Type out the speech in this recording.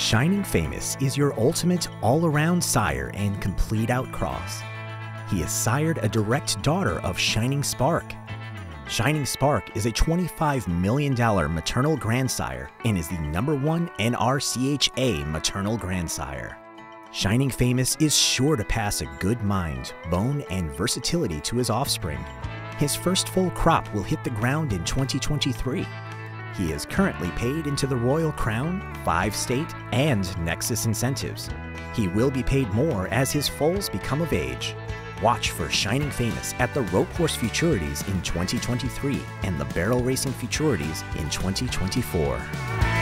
Shining Famous is your ultimate all around sire and complete outcross. He has sired a direct daughter of Shining Spark. Shining Spark is a $25 million maternal grandsire and is the number one NRCHA maternal grandsire. Shining Famous is sure to pass a good mind, bone, and versatility to his offspring. His first full crop will hit the ground in 2023. He is currently paid into the Royal Crown, Five State, and Nexus incentives. He will be paid more as his foals become of age. Watch for Shining Famous at the Rope Horse Futurities in 2023 and the Barrel Racing Futurities in 2024.